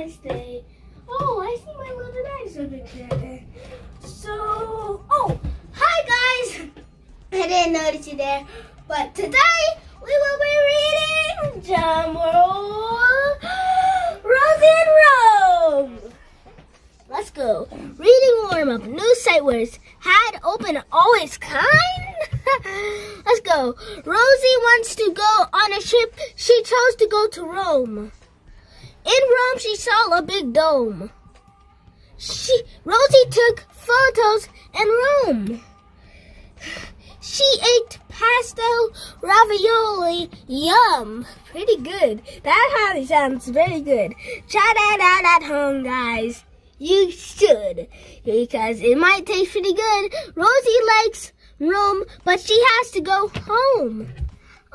Oh, I see my little dinosaur picture. So, oh, hi guys. I didn't notice you there, but today we will be reading Drumroll Rosie in Rome. Let's go. Reading warm up. New sight words. Had open always kind. Let's go. Rosie wants to go on a trip. She chose to go to Rome. Rome, she saw a big dome. She Rosie took photos in Rome. She ate pasta ravioli. Yum. Pretty good. That probably sounds very good. Try that out at home, guys. You should. Because it might taste pretty good. Rosie likes Rome, but she has to go home.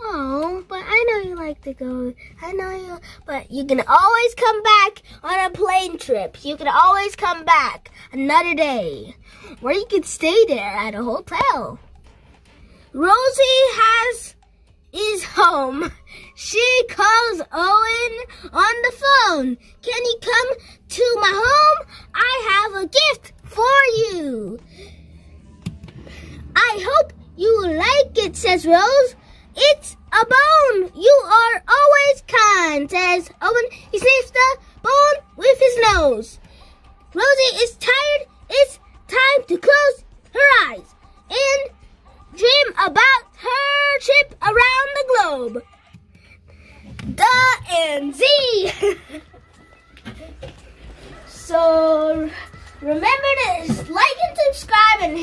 Oh, but I know you like to go. I know you, but you can always come back on a plane trip. You can always come back another day. Or you can stay there at a hotel. Rosie has is home. She calls Owen on the phone. Can you come to my home? I have a gift for you. I hope you like it, says Rose. It's a bone. You are always kind, says Owen. He sniffs the bone with his nose. Rosie is tired. It's time to close her eyes and dream about her trip around the globe. The and Z. so remember to like and